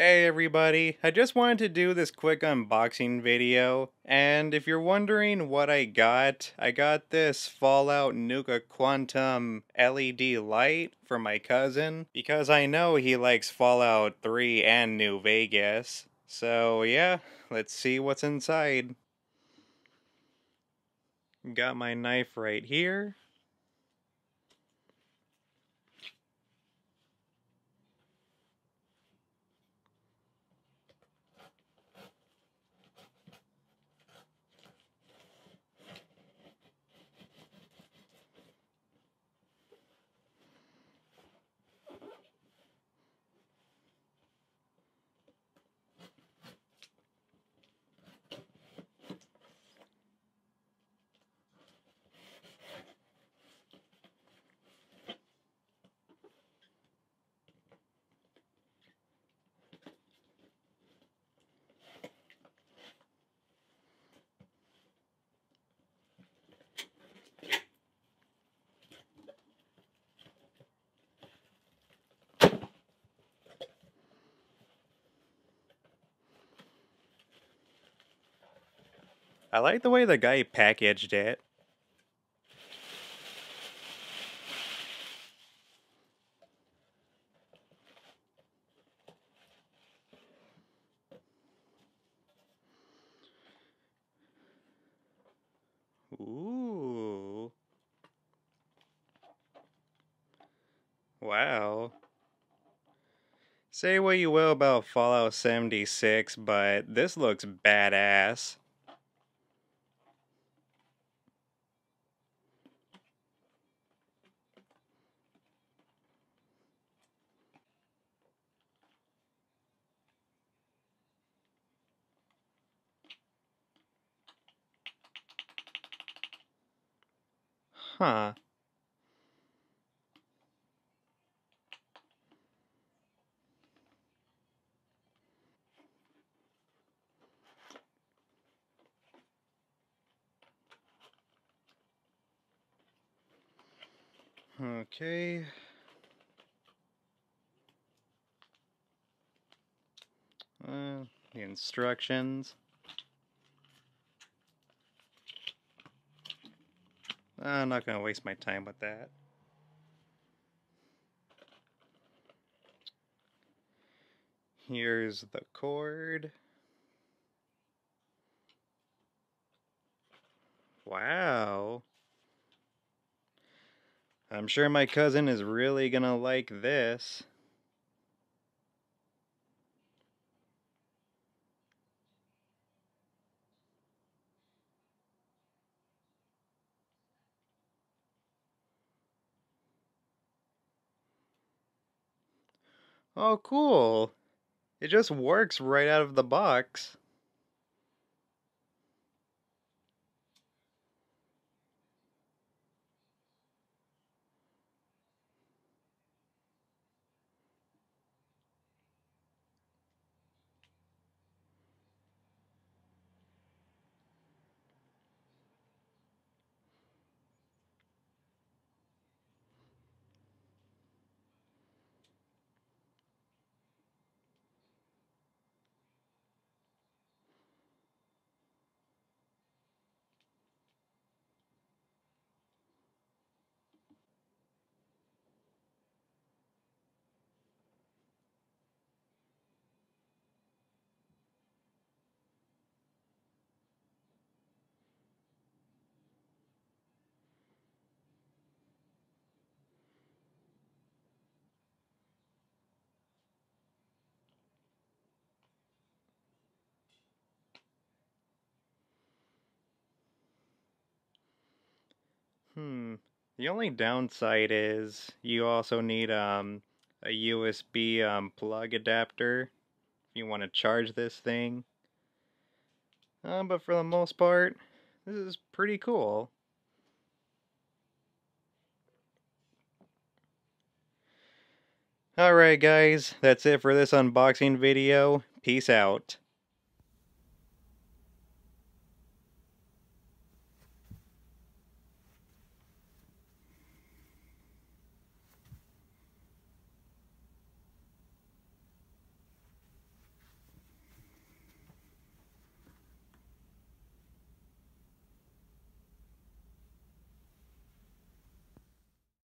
Hey everybody, I just wanted to do this quick unboxing video, and if you're wondering what I got, I got this Fallout Nuka Quantum LED light for my cousin, because I know he likes Fallout 3 and New Vegas. So yeah, let's see what's inside. Got my knife right here. I like the way the guy packaged it. Ooh. Wow. Say what you will about Fallout 76, but this looks badass. Huh. Okay. Uh, the instructions. I'm not going to waste my time with that. Here's the cord. Wow. I'm sure my cousin is really going to like this. Oh, cool. It just works right out of the box. Hmm. The only downside is you also need um, a USB um, plug adapter if you want to charge this thing. Uh, but for the most part, this is pretty cool. Alright guys, that's it for this unboxing video. Peace out.